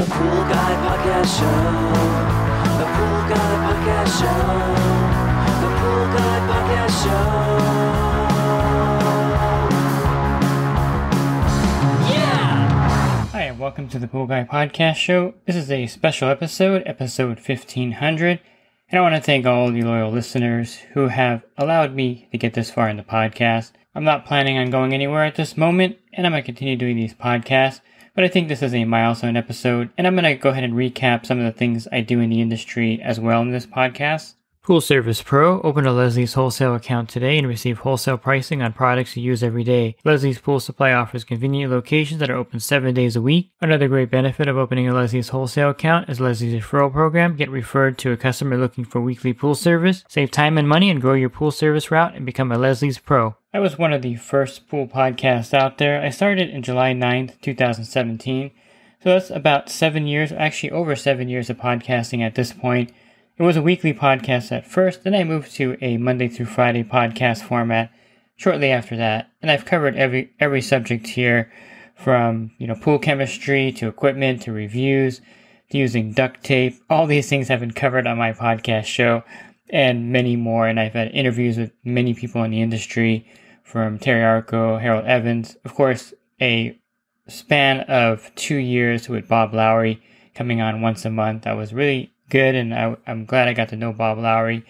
The Pool Guy Podcast Show. The Pool Guy Podcast Show. The Pool Guy Podcast Show. Yeah! Hi, and welcome to the Pool Guy Podcast Show. This is a special episode, episode 1500. And I want to thank all the loyal listeners who have allowed me to get this far in the podcast. I'm not planning on going anywhere at this moment, and I'm going to continue doing these podcasts. But I think this is a milestone episode, and I'm going to go ahead and recap some of the things I do in the industry as well in this podcast. Pool Service Pro. Open a Leslie's wholesale account today and receive wholesale pricing on products you use every day. Leslie's Pool Supply offers convenient locations that are open seven days a week. Another great benefit of opening a Leslie's wholesale account is Leslie's referral program. Get referred to a customer looking for weekly pool service. Save time and money and grow your pool service route and become a Leslie's Pro. I was one of the first pool podcasts out there. I started in July 9th, 2017. So that's about seven years, actually over seven years of podcasting at this point. It was a weekly podcast at first, then I moved to a Monday through Friday podcast format shortly after that. And I've covered every every subject here from, you know, pool chemistry to equipment to reviews to using duct tape. All these things have been covered on my podcast show and many more. And I've had interviews with many people in the industry from Terry Arko, Harold Evans, of course, a span of two years with Bob Lowry coming on once a month. I was really good, and I, am glad I got to know Bob Lowry,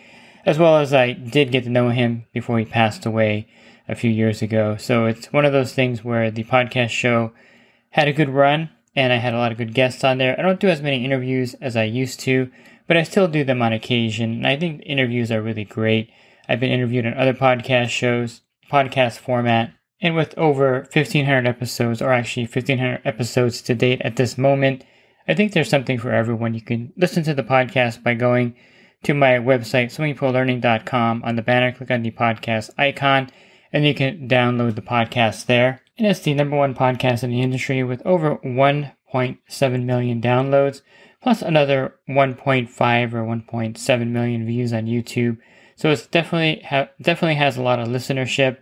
as well as I did get to know him before he passed away a few years ago. So it's one of those things where the podcast show had a good run, and I had a lot of good guests on there. I don't do as many interviews as I used to, but I still do them on occasion, and I think interviews are really great. I've been interviewed on other podcast shows, podcast format, and with over 1,500 episodes, or actually 1,500 episodes to date at this moment, I think there's something for everyone. You can listen to the podcast by going to my website, swimmingpoollearning.com. On the banner, click on the podcast icon, and you can download the podcast there. And it's the number one podcast in the industry with over 1.7 million downloads, plus another 1.5 or 1.7 million views on YouTube. So it's definitely ha- definitely has a lot of listenership.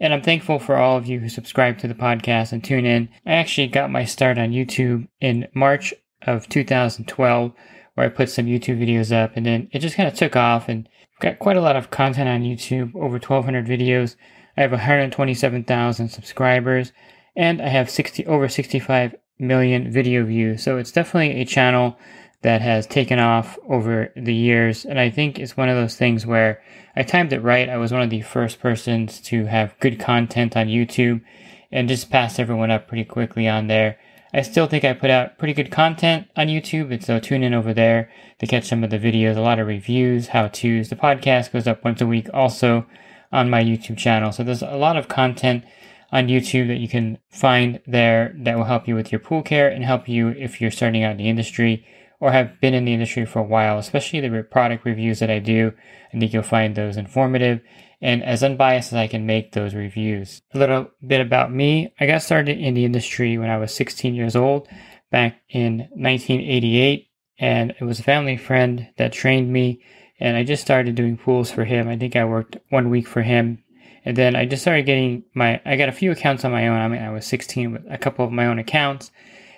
And I'm thankful for all of you who subscribe to the podcast and tune in. I actually got my start on YouTube in March of 2012 where I put some YouTube videos up and then it just kind of took off and got quite a lot of content on YouTube, over 1200 videos. I have 127,000 subscribers and I have 60 over 65 million video views. So it's definitely a channel that has taken off over the years and I think it's one of those things where I timed it right. I was one of the first persons to have good content on YouTube and just passed everyone up pretty quickly on there. I still think I put out pretty good content on YouTube, and so tune in over there to catch some of the videos, a lot of reviews, how to's. The podcast goes up once a week also on my YouTube channel. So there's a lot of content on YouTube that you can find there that will help you with your pool care and help you if you're starting out in the industry or have been in the industry for a while, especially the product reviews that I do. I think you'll find those informative and as unbiased as I can make those reviews. A little bit about me. I got started in the industry when I was 16 years old back in 1988 and it was a family friend that trained me and I just started doing pools for him. I think I worked one week for him and then I just started getting my I got a few accounts on my own. I mean I was 16 with a couple of my own accounts.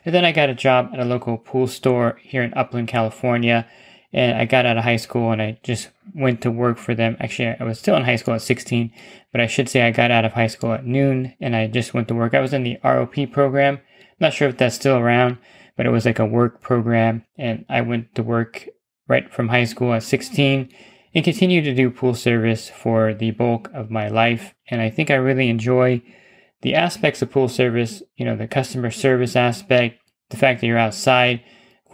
And then I got a job at a local pool store here in Upland, California and I got out of high school and I just went to work for them. Actually, I was still in high school at 16, but I should say I got out of high school at noon and I just went to work. I was in the ROP program. I'm not sure if that's still around, but it was like a work program and I went to work right from high school at 16 and continued to do pool service for the bulk of my life. And I think I really enjoy the aspects of pool service, you know, the customer service aspect, the fact that you're outside,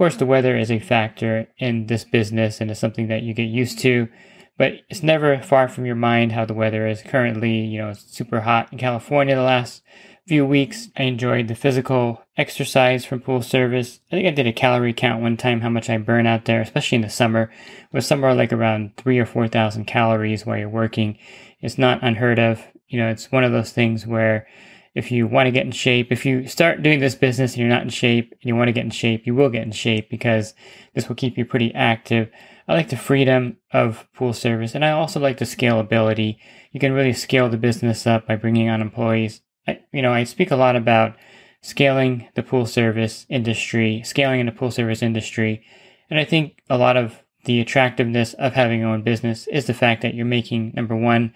course, the weather is a factor in this business and it's something that you get used to, but it's never far from your mind how the weather is currently. You know, it's super hot in California the last few weeks. I enjoyed the physical exercise from pool service. I think I did a calorie count one time, how much I burn out there, especially in the summer, with somewhere like around three or 4,000 calories while you're working. It's not unheard of. You know, it's one of those things where if you want to get in shape, if you start doing this business and you're not in shape and you want to get in shape, you will get in shape because this will keep you pretty active. I like the freedom of pool service and I also like the scalability. You can really scale the business up by bringing on employees. I, you know, I speak a lot about scaling the pool service industry, scaling in the pool service industry. And I think a lot of the attractiveness of having your own business is the fact that you're making, number one,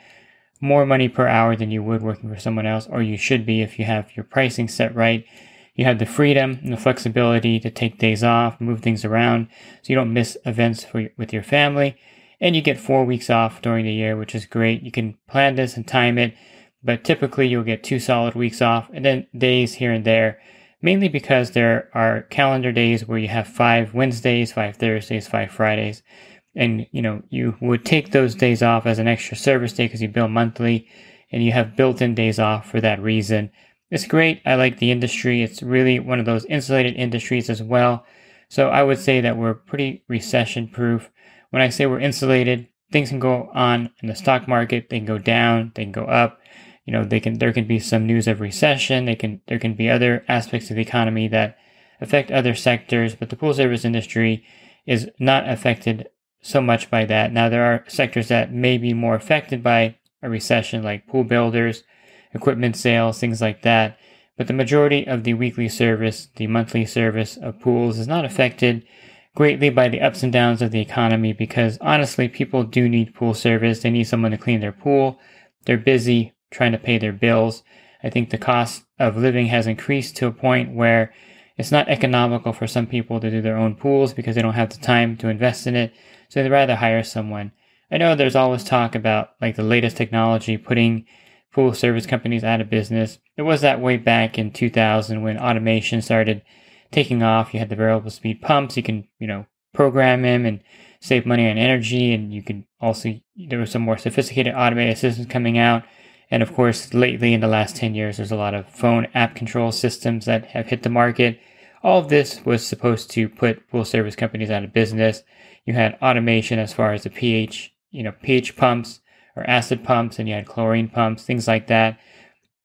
more money per hour than you would working for someone else, or you should be if you have your pricing set right. You have the freedom and the flexibility to take days off, move things around, so you don't miss events for, with your family. And you get four weeks off during the year, which is great. You can plan this and time it, but typically you'll get two solid weeks off and then days here and there, mainly because there are calendar days where you have five Wednesdays, five Thursdays, five Fridays. And, you know, you would take those days off as an extra service day because you bill monthly and you have built in days off for that reason. It's great. I like the industry. It's really one of those insulated industries as well. So I would say that we're pretty recession proof. When I say we're insulated, things can go on in the stock market. They can go down, they can go up. You know, they can there can be some news of recession. They can there can be other aspects of the economy that affect other sectors, but the pool service industry is not affected so much by that. Now there are sectors that may be more affected by a recession like pool builders, equipment sales, things like that. But the majority of the weekly service, the monthly service of pools is not affected greatly by the ups and downs of the economy because honestly, people do need pool service. They need someone to clean their pool. They're busy trying to pay their bills. I think the cost of living has increased to a point where it's not economical for some people to do their own pools because they don't have the time to invest in it. So they'd rather hire someone. I know there's always talk about like the latest technology putting pool service companies out of business. It was that way back in 2000 when automation started taking off. You had the variable speed pumps. You can, you know, program them and save money on energy. And you can also, there were some more sophisticated automated systems coming out. And of course, lately in the last 10 years, there's a lot of phone app control systems that have hit the market. All of this was supposed to put pool service companies out of business. You had automation as far as the pH, you know, pH pumps or acid pumps, and you had chlorine pumps, things like that.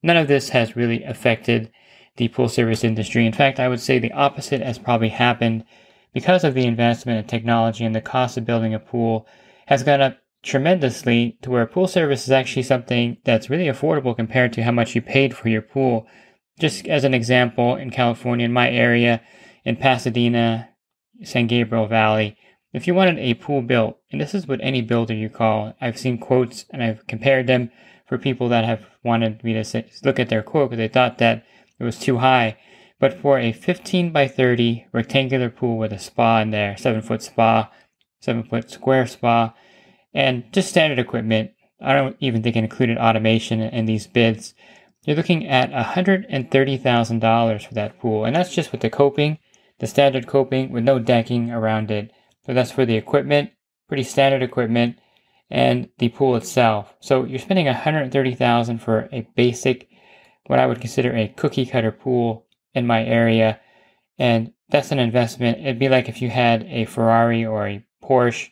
None of this has really affected the pool service industry. In fact, I would say the opposite has probably happened because of the investment in technology and the cost of building a pool has gone up tremendously to where pool service is actually something that's really affordable compared to how much you paid for your pool. Just as an example, in California, in my area, in Pasadena, San Gabriel Valley, if you wanted a pool built, and this is what any builder you call, I've seen quotes and I've compared them for people that have wanted me to say, look at their quote because they thought that it was too high. But for a 15 by 30 rectangular pool with a spa in there, 7 foot spa, 7 foot square spa, and just standard equipment, I don't even think it included automation in these bids. You're looking at $130,000 for that pool, and that's just with the coping, the standard coping with no decking around it. So that's for the equipment, pretty standard equipment, and the pool itself. So you're spending 130,000 for a basic, what I would consider a cookie cutter pool in my area, and that's an investment. It'd be like if you had a Ferrari or a Porsche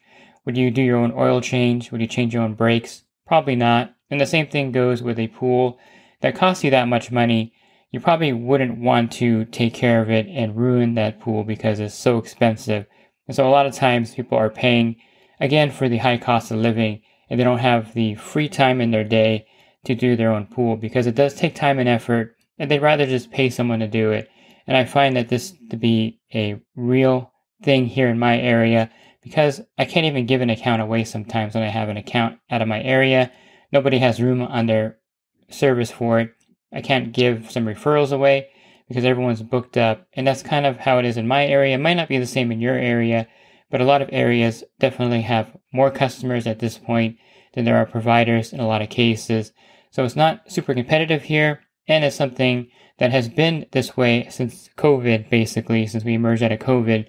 would you do your own oil change? Would you change your own brakes? Probably not. And the same thing goes with a pool that costs you that much money. You probably wouldn't want to take care of it and ruin that pool because it's so expensive. And so a lot of times people are paying again for the high cost of living and they don't have the free time in their day to do their own pool because it does take time and effort and they'd rather just pay someone to do it. And I find that this to be a real thing here in my area because I can't even give an account away sometimes when I have an account out of my area. Nobody has room on their service for it. I can't give some referrals away because everyone's booked up. And that's kind of how it is in my area. It might not be the same in your area, but a lot of areas definitely have more customers at this point than there are providers in a lot of cases. So it's not super competitive here. And it's something that has been this way since COVID, basically, since we emerged out of COVID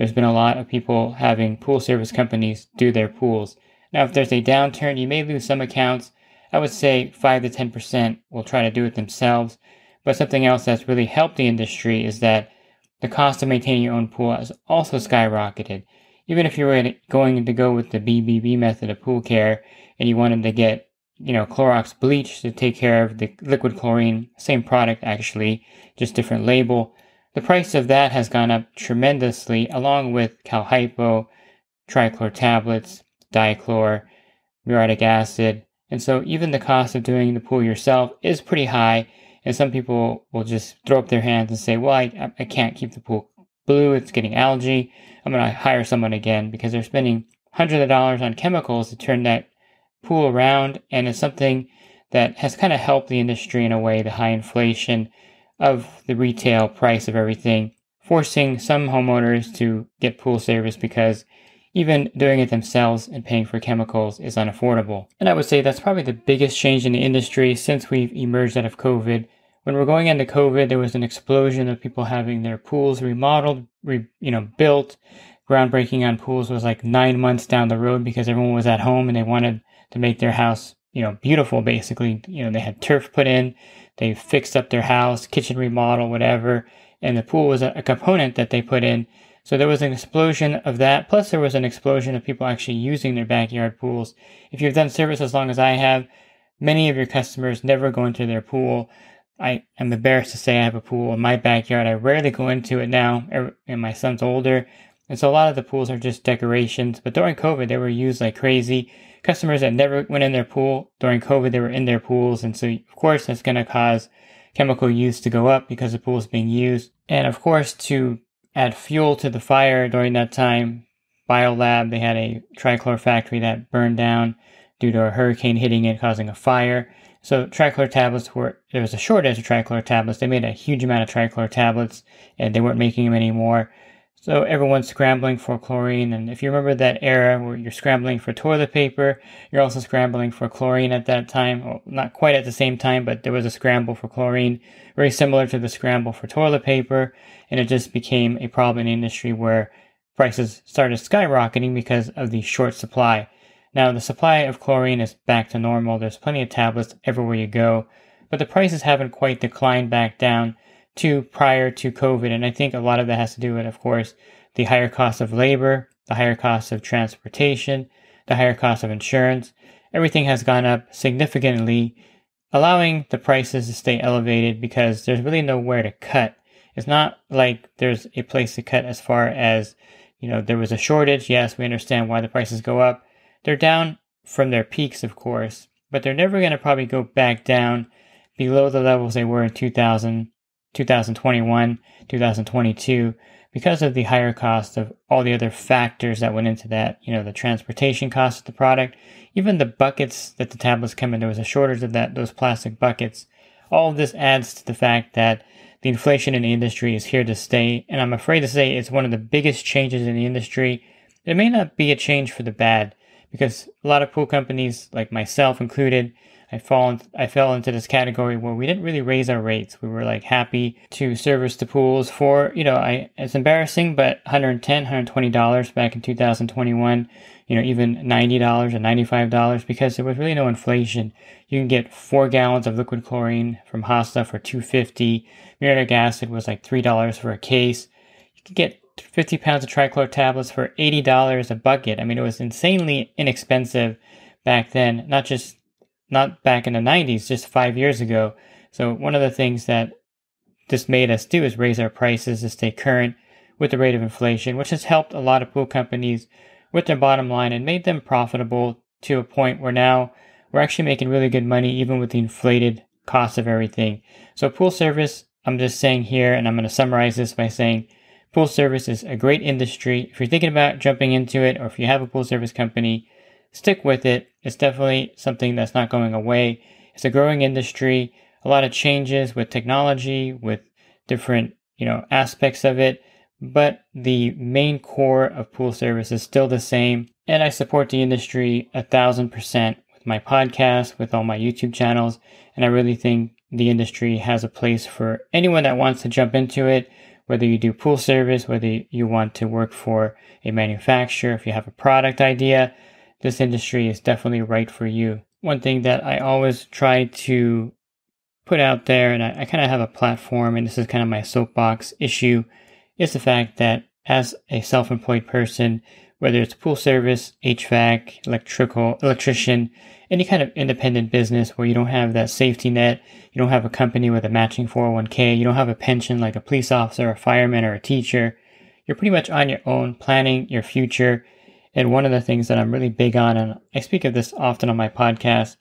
there's been a lot of people having pool service companies do their pools. Now, if there's a downturn, you may lose some accounts. I would say 5 to 10% will try to do it themselves. But something else that's really helped the industry is that the cost of maintaining your own pool has also skyrocketed. Even if you were going to go with the BBB method of pool care and you wanted to get, you know, Clorox bleach to take care of the liquid chlorine, same product actually, just different label, the price of that has gone up tremendously, along with Calhypo, trichlor tablets, dichlor, muriatic acid, and so even the cost of doing the pool yourself is pretty high. And some people will just throw up their hands and say, well, I, I can't keep the pool blue. It's getting algae. I'm going to hire someone again because they're spending hundreds of dollars on chemicals to turn that pool around. And it's something that has kind of helped the industry in a way, the high inflation of the retail price of everything, forcing some homeowners to get pool service because even doing it themselves and paying for chemicals is unaffordable. And I would say that's probably the biggest change in the industry since we've emerged out of COVID. When we're going into COVID, there was an explosion of people having their pools remodeled, re, you know, built. Groundbreaking on pools was like nine months down the road because everyone was at home and they wanted to make their house, you know, beautiful. Basically, you know, they had turf put in, they fixed up their house, kitchen remodel, whatever, and the pool was a, a component that they put in so there was an explosion of that. Plus, there was an explosion of people actually using their backyard pools. If you've done service as long as I have, many of your customers never go into their pool. I am embarrassed to say I have a pool in my backyard. I rarely go into it now, er, and my son's older. And so a lot of the pools are just decorations. But during COVID, they were used like crazy. Customers that never went in their pool during COVID, they were in their pools. And so, of course, that's going to cause chemical use to go up because the pool is being used. And of course, to add fuel to the fire during that time. Biolab, they had a trichlor factory that burned down due to a hurricane hitting it, causing a fire. So trichlor tablets were, there was a shortage of trichlor tablets. They made a huge amount of trichlor tablets and they weren't making them anymore. So everyone's scrambling for chlorine. And if you remember that era where you're scrambling for toilet paper, you're also scrambling for chlorine at that time. Well, not quite at the same time, but there was a scramble for chlorine, very similar to the scramble for toilet paper. And it just became a problem in the industry where prices started skyrocketing because of the short supply. Now, the supply of chlorine is back to normal. There's plenty of tablets everywhere you go, but the prices haven't quite declined back down to prior to COVID. And I think a lot of that has to do with, of course, the higher cost of labor, the higher cost of transportation, the higher cost of insurance. Everything has gone up significantly, allowing the prices to stay elevated because there's really nowhere to cut. It's not like there's a place to cut as far as, you know, there was a shortage. Yes, we understand why the prices go up. They're down from their peaks, of course, but they're never going to probably go back down below the levels they were in 2000 2021, 2022, because of the higher cost of all the other factors that went into that, you know, the transportation cost of the product, even the buckets that the tablets come in, there was a shortage of that, those plastic buckets. All of this adds to the fact that the inflation in the industry is here to stay, and I'm afraid to say it's one of the biggest changes in the industry. It may not be a change for the bad, because a lot of pool companies, like myself included, I fall in, I fell into this category where we didn't really raise our rates. We were like happy to service the pools for, you know, I it's embarrassing, but 110, 120 dollars back in 2021, you know, even 90 dollars or 95 dollars because there was really no inflation. You can get four gallons of liquid chlorine from HASA for 250. Muriatic acid was like three dollars for a case. You could get 50 pounds of trichlor tablets for $80 a bucket. I mean, it was insanely inexpensive back then, not just not back in the 90s, just five years ago. So, one of the things that this made us do is raise our prices to stay current with the rate of inflation, which has helped a lot of pool companies with their bottom line and made them profitable to a point where now we're actually making really good money even with the inflated cost of everything. So, pool service, I'm just saying here, and I'm going to summarize this by saying pool service is a great industry. If you're thinking about jumping into it, or if you have a pool service company, stick with it. It's definitely something that's not going away. It's a growing industry, a lot of changes with technology, with different, you know, aspects of it, but the main core of pool service is still the same. And I support the industry a thousand percent with my podcast, with all my YouTube channels, and I really think the industry has a place for anyone that wants to jump into it, whether you do pool service, whether you want to work for a manufacturer, if you have a product idea, this industry is definitely right for you. One thing that I always try to put out there, and I, I kind of have a platform, and this is kind of my soapbox issue, is the fact that as a self employed person, whether it's pool service, HVAC, electrical, electrician, any kind of independent business where you don't have that safety net, you don't have a company with a matching 401k, you don't have a pension like a police officer, a fireman, or a teacher, you're pretty much on your own planning your future and one of the things that I'm really big on, and I speak of this often on my podcast,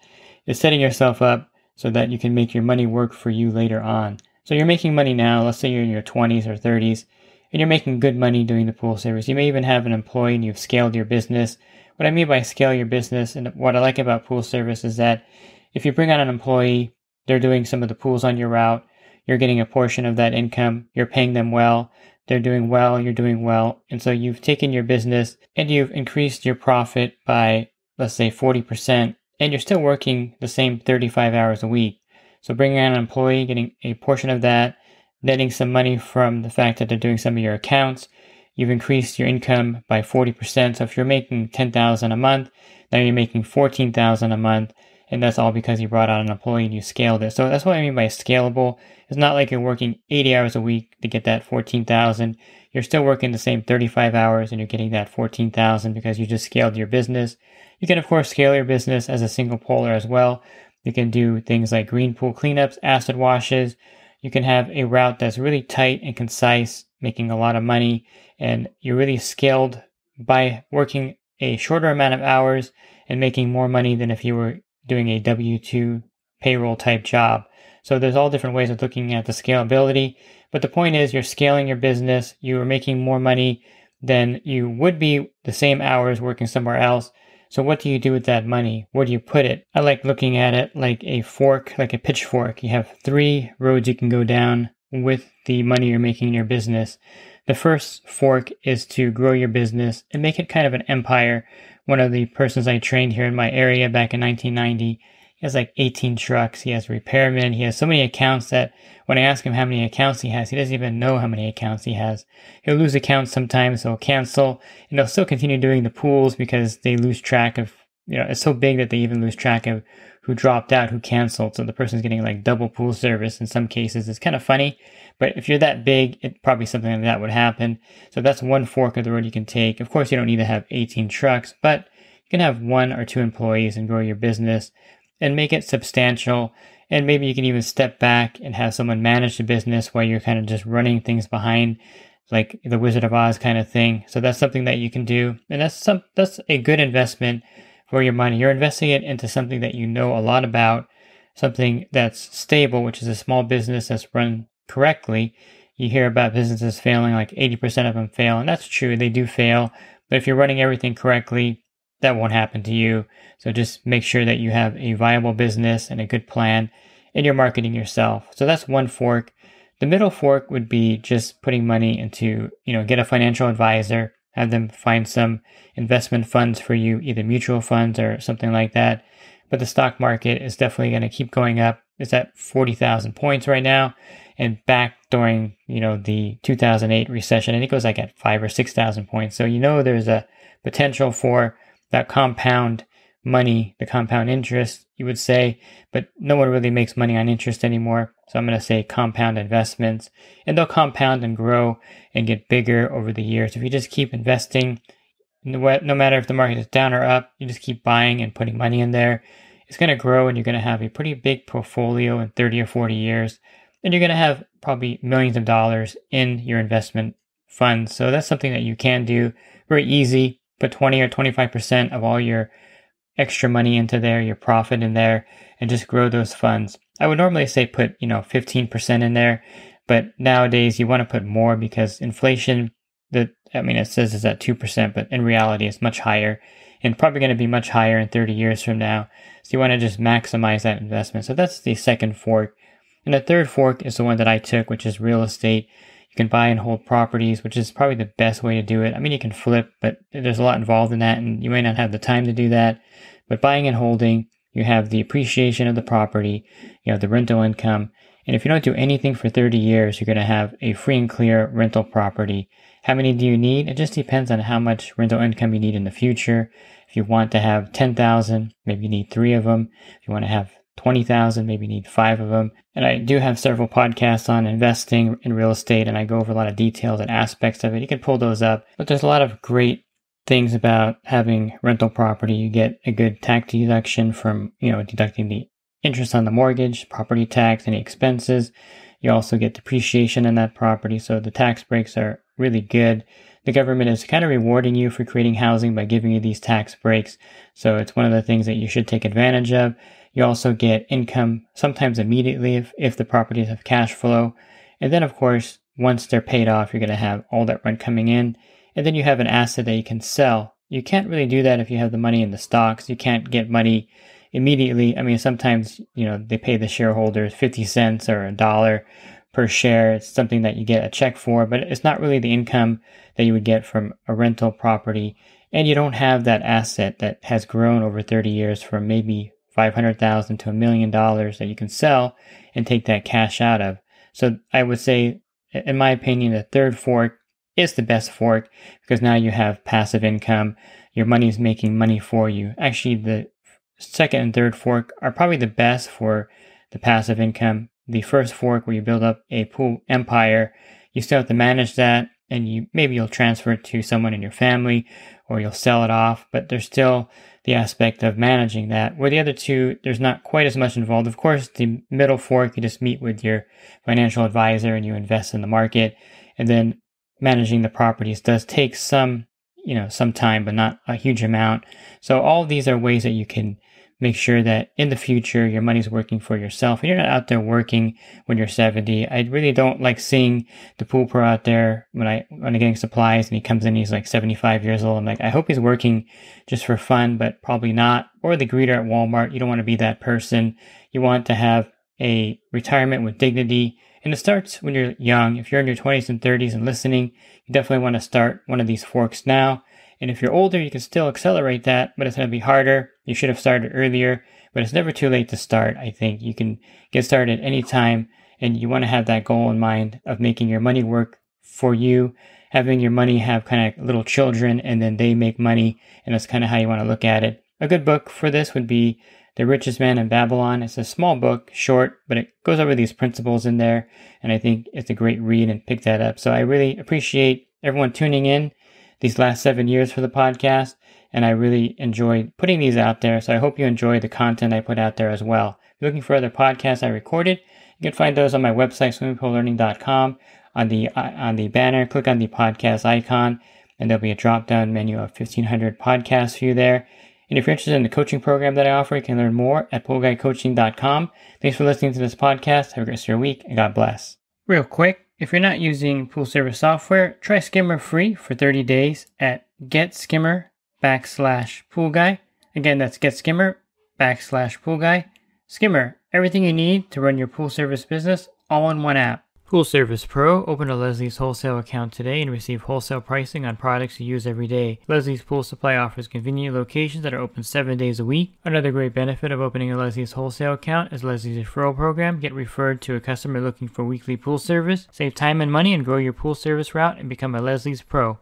is setting yourself up so that you can make your money work for you later on. So you're making money now, let's say you're in your 20s or 30s, and you're making good money doing the pool service. You may even have an employee and you've scaled your business. What I mean by scale your business and what I like about pool service is that if you bring on an employee, they're doing some of the pools on your route, you're getting a portion of that income, you're paying them well, they're doing well, you're doing well. And so you've taken your business and you've increased your profit by, let's say, 40%, and you're still working the same 35 hours a week. So bringing on an employee, getting a portion of that, netting some money from the fact that they're doing some of your accounts, you've increased your income by 40%. So if you're making 10,000 a month, now you're making 14,000 a month. And that's all because you brought on an employee and you scaled it. So that's what I mean by scalable. It's not like you're working 80 hours a week to get that 14,000. You're still working the same 35 hours and you're getting that 14,000 because you just scaled your business. You can of course scale your business as a single poler as well. You can do things like green pool cleanups, acid washes. You can have a route that's really tight and concise, making a lot of money, and you're really scaled by working a shorter amount of hours and making more money than if you were doing a W 2 payroll type job. So there's all different ways of looking at the scalability. But the point is, you're scaling your business, you are making more money than you would be the same hours working somewhere else. So what do you do with that money? Where do you put it? I like looking at it like a fork, like a pitchfork. You have three roads you can go down with the money you're making in your business. The first fork is to grow your business and make it kind of an empire one of the persons I trained here in my area back in 1990. He has like 18 trucks. He has repairmen. He has so many accounts that when I ask him how many accounts he has, he doesn't even know how many accounts he has. He'll lose accounts sometimes. He'll cancel and he'll still continue doing the pools because they lose track of, you know, it's so big that they even lose track of who dropped out, who canceled. So the person's getting like double pool service in some cases. It's kind of funny, but if you're that big, it probably something like that would happen. So that's one fork of the road you can take. Of course, you don't need to have 18 trucks, but you can have one or two employees and grow your business and make it substantial. And maybe you can even step back and have someone manage the business while you're kind of just running things behind like the Wizard of Oz kind of thing. So that's something that you can do. And that's some that's a good investment for your money. You're investing it into something that you know a lot about, something that's stable, which is a small business that's run correctly. You hear about businesses failing, like 80% of them fail, and that's true. They do fail. But if you're running everything correctly, that won't happen to you. So just make sure that you have a viable business and a good plan and you're marketing yourself. So that's one fork. The middle fork would be just putting money into, you know, get a financial advisor have them find some investment funds for you, either mutual funds or something like that. But the stock market is definitely going to keep going up. It's at 40,000 points right now. And back during, you know, the 2008 recession, And it goes like at five or 6,000 points. So, you know, there's a potential for that compound money, the compound interest, you would say, but no one really makes money on interest anymore. So I'm going to say compound investments, and they'll compound and grow and get bigger over the years. If you just keep investing, no matter if the market is down or up, you just keep buying and putting money in there. It's going to grow, and you're going to have a pretty big portfolio in 30 or 40 years. And you're going to have probably millions of dollars in your investment funds. So that's something that you can do very easy. Put 20 or 25% of all your extra money into there, your profit in there, and just grow those funds. I would normally say put, you know, 15% in there, but nowadays you want to put more because inflation, the, I mean, it says it's at 2%, but in reality it's much higher and probably going to be much higher in 30 years from now. So you want to just maximize that investment. So that's the second fork. And the third fork is the one that I took, which is real estate. You can buy and hold properties, which is probably the best way to do it. I mean, you can flip, but there's a lot involved in that, and you may not have the time to do that. But buying and holding, you have the appreciation of the property, you have the rental income, and if you don't do anything for 30 years, you're going to have a free and clear rental property. How many do you need? It just depends on how much rental income you need in the future. If you want to have 10,000, maybe you need three of them. If you want to have 20,000, maybe you need five of them. And I do have several podcasts on investing in real estate and I go over a lot of details and aspects of it. You can pull those up, but there's a lot of great things about having rental property. You get a good tax deduction from, you know, deducting the interest on the mortgage, property tax, any expenses. You also get depreciation in that property. So the tax breaks are really good. The government is kind of rewarding you for creating housing by giving you these tax breaks. So it's one of the things that you should take advantage of. You also get income sometimes immediately if, if the properties have cash flow. And then, of course, once they're paid off, you're going to have all that rent coming in. And then you have an asset that you can sell. You can't really do that if you have the money in the stocks. You can't get money immediately. I mean, sometimes, you know, they pay the shareholders 50 cents or a dollar per share. It's something that you get a check for, but it's not really the income that you would get from a rental property. And you don't have that asset that has grown over 30 years from maybe 500,000 to a million dollars that you can sell and take that cash out of. So I would say, in my opinion, the third fork is the best fork because now you have passive income. Your money is making money for you. Actually, the second and third fork are probably the best for the passive income. The first fork where you build up a pool empire, you still have to manage that and you maybe you'll transfer it to someone in your family or you'll sell it off, but there's still the aspect of managing that. Where the other two, there's not quite as much involved. Of course, the middle fork, you just meet with your financial advisor and you invest in the market. And then managing the properties does take some, you know, some time, but not a huge amount. So all these are ways that you can make sure that in the future your money's working for yourself and you're not out there working when you're 70 i really don't like seeing the pool pro out there when i when i'm getting supplies and he comes in he's like 75 years old. I'm like i hope he's working just for fun but probably not. Or the greeter at walmart you don't want to be that person. You want to have a retirement with dignity and it starts when you're young if you're in your 20s and 30s and listening you definitely want to start one of these forks now and if you're older, you can still accelerate that, but it's going to be harder. You should have started earlier, but it's never too late to start. I think you can get started any time, and you want to have that goal in mind of making your money work for you, having your money have kind of little children and then they make money. And that's kind of how you want to look at it. A good book for this would be The Richest Man in Babylon. It's a small book, short, but it goes over these principles in there. And I think it's a great read and pick that up. So I really appreciate everyone tuning in these last seven years for the podcast, and I really enjoyed putting these out there. So I hope you enjoy the content I put out there as well. If you're looking for other podcasts I recorded, you can find those on my website, swimmingpoollearning.com. On the uh, on the banner, click on the podcast icon, and there'll be a drop down menu of 1500 podcasts for you there. And if you're interested in the coaching program that I offer, you can learn more at poolguycoaching.com. Thanks for listening to this podcast. Have a great rest of your week, and God bless. Real quick, if you're not using pool service software, try Skimmer free for 30 days at getskimmer backslash. Again, that's getskimmer backslash pool guy. Skimmer, everything you need to run your pool service business all in one app. Pool Service Pro. Open a Leslie's wholesale account today and receive wholesale pricing on products you use every day. Leslie's Pool Supply offers convenient locations that are open seven days a week. Another great benefit of opening a Leslie's wholesale account is Leslie's referral program. Get referred to a customer looking for weekly pool service. Save time and money and grow your pool service route and become a Leslie's Pro.